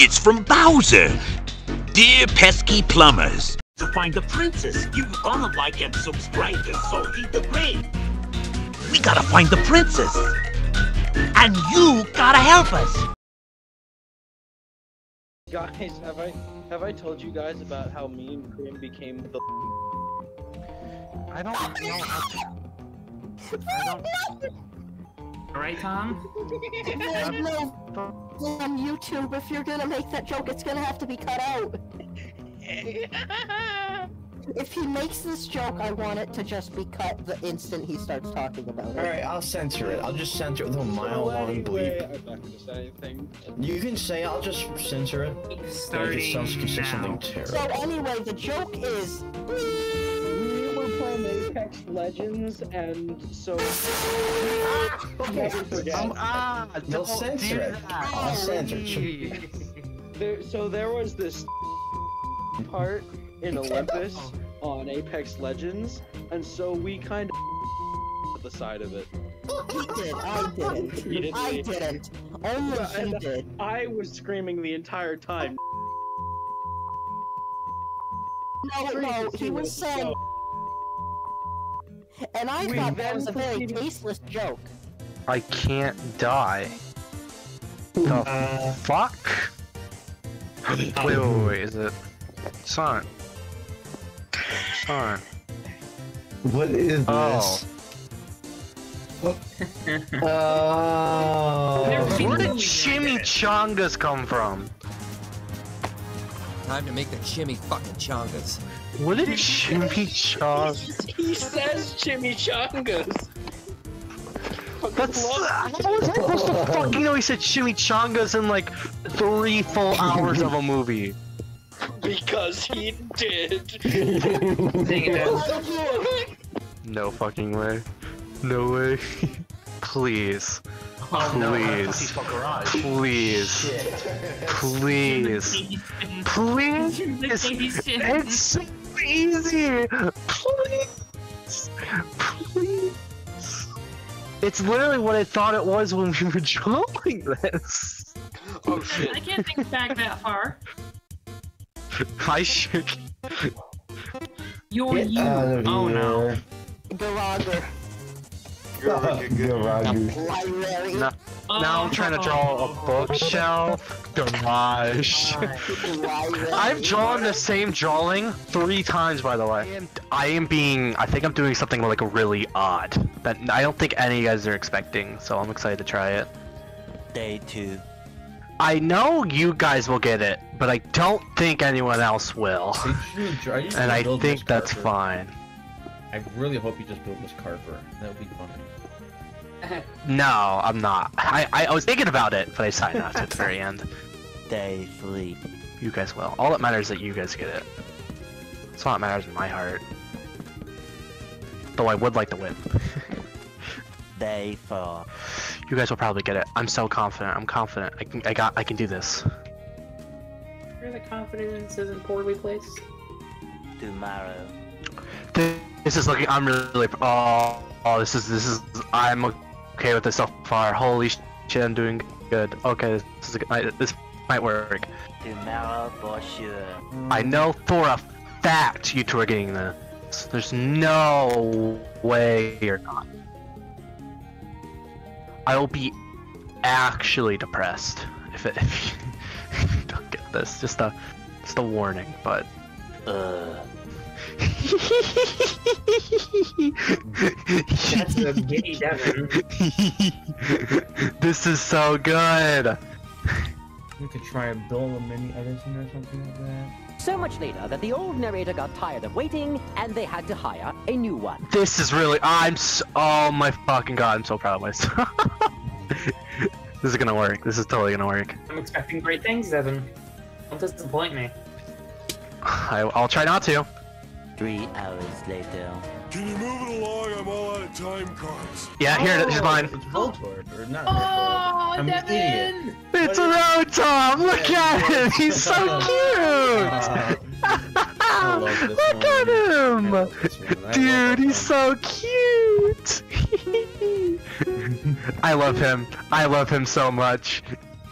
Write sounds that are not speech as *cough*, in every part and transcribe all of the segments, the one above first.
It's from Bowser. Dear pesky plumbers. To find the princess, you've gotta like and subscribe to Salty the Great. We gotta find the princess. And you gotta help us. Guys, have I have I told you guys about how me and Grim became the I don't know how to. I don't. Alright, Tom? no, on YouTube, if you're gonna make that joke, it's gonna have to be cut out. *laughs* If he makes this joke, I want it to just be cut the instant he starts talking about it. Alright, I'll censor it. I'll just censor it with a mile long Anyway, bleep. I'm not gonna say anything. You can say I'll just censor it. Like it Starting sounds like you now. something So anyway, the joke is. We were playing Apex Legends, and so never forget. Um, ah, They'll don't censor it. that. I'll censor it. There, so there was this part in Olympus on Apex Legends, and so we kind of at the side of it. He did. I didn't. I Repeatedly. didn't. Only he did. I was screaming the entire time. No, no, he was saying. And I We thought that was a very proceeded- tasteless joke. I can't die. The uh, fuck? wait, wait, wait, wait, is it? Son. Son. What is Oh. *laughs* Oh. Where did chimichangas come from? Time to make the chimmy fucking chongas. What did chimichangas? He says chimichangas. That's how was I supposed to fucking know he said chimichangas in like three full hours of a movie? because he did. *laughs* No fucking way. No way. *laughs* Please. Please. Please. Please. Please. It's so easy. Please. Please. It's literally what I thought it was when we were drawing this. Oh shit. I can't think back that far. I should. You're Get you. out of Oh no. here. Garager. Garage. Library. Now I'm trying to draw a bookshelf. Garage. *laughs* I've drawn the same drawing three times, by the way. I am, I am being. I think I'm doing something like really odd that I don't think any of you guys are expecting. So I'm excited to try it. Day two. I know you guys will get it, but I don't think anyone else will. And I think that's fine. I really hope you just build this Carver. That would be funny. *laughs* No, I'm not. I, I, I was thinking about it, but I decided not to at the very *laughs* end. Day three. You guys will. All that matters is that you guys get it. That's all that matters in my heart. Though I would like to win. *laughs* Day four. You guys will probably get it. I'm so confident. I'm confident. I can. I got. I can do this. Where the confidence isn't poorly placed. Tomorrow. This, this is looking. I'm really. Oh, oh. This is. This is. I'm okay with this so far. Holy shit! I'm doing good. Okay. This is. A, good- this might work. For sure. I know for a fact you two are getting this. There's no way you're not. I will be actually depressed if, it, *laughs* if you don't get this. Just a, just a warning, but. Uh. That's a giddy Devin. *laughs* this is so good. We could try and build a mini Edison or something like that. So much later that the old narrator got tired of waiting and they had to hire a new one. This is really. I'm. So, oh my fucking god! I'm so proud of myself. *laughs* this is gonna work. This is totally gonna work. I'm expecting great things, Devin. Don't disappoint me. I, I'll try not to. Three hours later. Can you move it along? I'm all out of time cards. Yeah, here. Oh! Here's mine. It's Voltorb, or not Oh, I'm an Devin! It's a road Tom! Look at him! He's so *laughs* cute! *laughs* I Look one. at him! love this one. I love Dude, he's so cute! *laughs* I love him. I love him so much.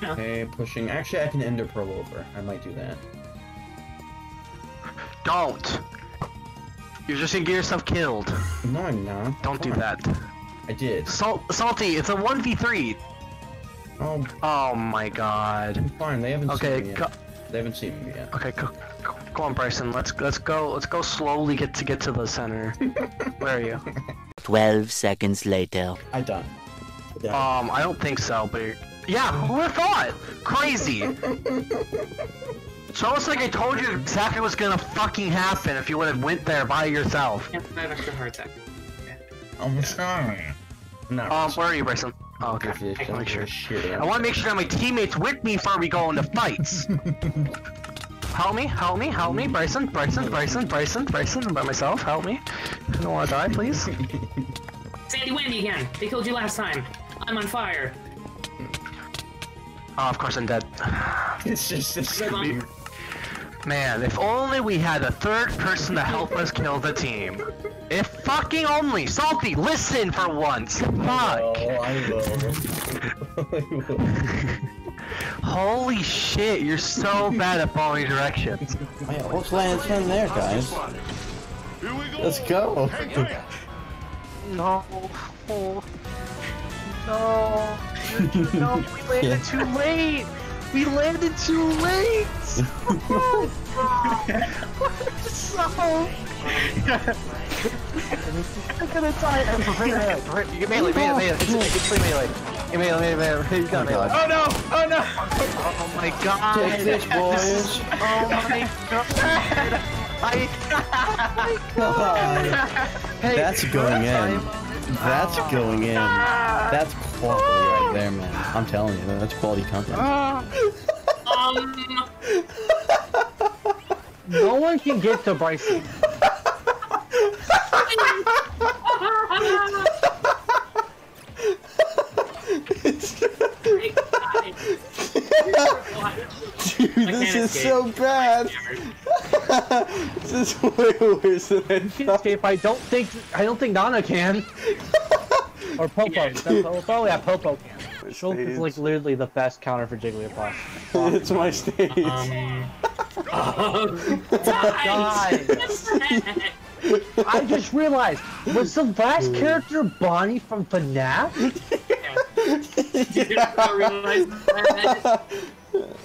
Okay, pushing. Actually, I can ender pearl over. I might do that. Don't. You're just gonna get yourself killed. No, I'm not. Don't do that. I did. Salt, salty. It's a one v three. Oh, Oh my god. fine. They haven't Okay, seen me yet. They haven't seen me yet. okay, go, go, go on, Bryson. Let's let's go. Let's go slowly get to get to the center. *laughs* Where are you? 12 seconds later. I done. Um, I don't think so, but you're- yeah, who would have thought? Crazy. *laughs* It's almost like I told you exactly what's gonna fucking happen if you would have went there by yourself. Yeah, I have extra heart attack. I'm sorry. No. Um, where are you, Bryson? Oh, okay. This is I make sure. I want to make sure that my teammates with me before we go into fights. *laughs* help me, help me, help me, Bryson, Bryson, Bryson, Bryson, Bryson, I'm by myself, help me. I don't want to die, please. *laughs* Sandy Wendy again. They killed you last time. I'm on fire. Oh, of course I'm dead. It's just this. Red line. Man, if only we had a third person to help us kill the team. If fucking only! Salty, listen for once! Fuck! Oh, I will. *laughs* I will. Holy shit, you're so bad at following directions. Yeah, what's landing from there, guys? Here we go. Let's go. No. Oh. No. *laughs* No, we landed too late. We landed too late. Oh, so. I'm gonna die. I'm You get melee, melee, melee. It's, it's play melee. You melee, melee, melee. You got melee. Oh no! Oh no! Oh my god. Take this, boys. Oh my god. I. Hey, That's going in. That's going in. That's quality right there, man. I'm telling you, that's quality content. Um. No one can get to Bryson. *laughs* Dude, this is so bad. This is way worse than I can thought. escape. I don't think I don't think Nana can. or Popo. *laughs* That's, well, probably yeah, Popo can. Shulk is like literally the best counter for Jigglypuff. it's my stage. Um. *laughs* Guys, I just realized was the last character Bonnie from FNAF? Did *laughs* you not realize that?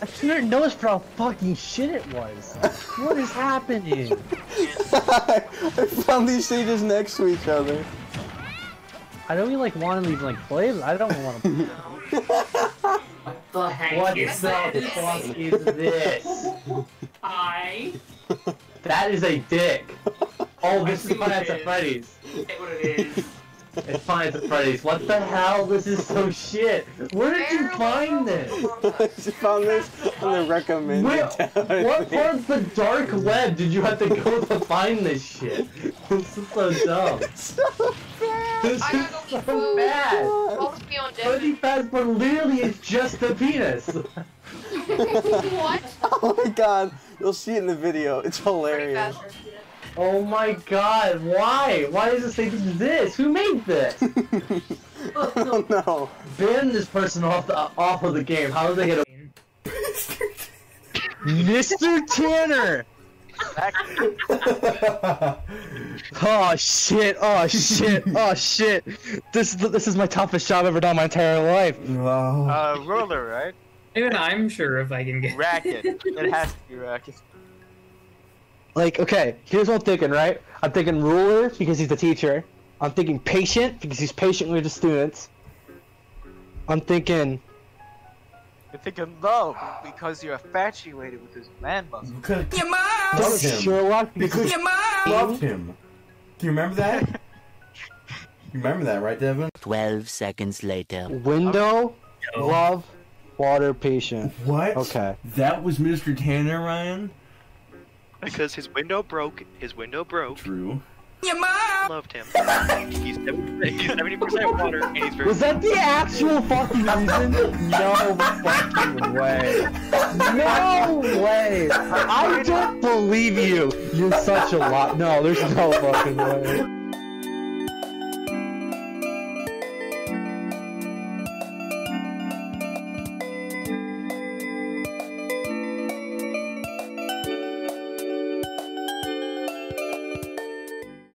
I didn't notice for how fucking shit it was. What is happening? *laughs* I found these stages next to each other. I don't even like want to even like play. them. I don't want to. the heck What the is fuck is this? I That is a dick. *laughs* Oh, this is Five Nights see at it. Freddy's. get what it is. It's Five Nights at Freddy's. What the hell? This is so shit. Where did you find this? *laughs* I just found this on the recommended Where, tab. what part of the dark web did you have to go to find this shit? This is so dumb. *laughs* This I is gotta so food. bad. Follow me on Freddy Fazbear literally is just a penis. *laughs* what? Oh my god, you'll see it in the video. It's Pretty hilarious. Fast. Oh my god, why? Why does this thing exist? Who made this? *laughs* oh, no. no. Ban this person off the off of the game. How do they get a Mr. Tanner? Oh shit! Oh shit! Oh shit! This this is my toughest job I've ever done in my entire life. Wow. Uh, roller, right? Even I'm sure if I can get Racket. *laughs* it has to be racket. Like, okay, here's what I'm thinking, right? I'm thinking ruler because he's the teacher. I'm thinking patient because he's patient with the students. I'm thinking You're thinking low because you're infatuated with his man muscle. Your mom Loved him. Sherlock because Your mom loved him. Do you remember that? You remember that, right, Devin? 12 seconds later. window, oh. love, water, patient. What? Okay. That was Mr. Tanner, Ryan? Because his window broke. His window broke. True. Your mom loved him. He's 70%, water and he's very. Was that the actual fucking reason? *laughs* No fucking way. No way. I don't believe you. You're such a lot. No, there's no fucking way.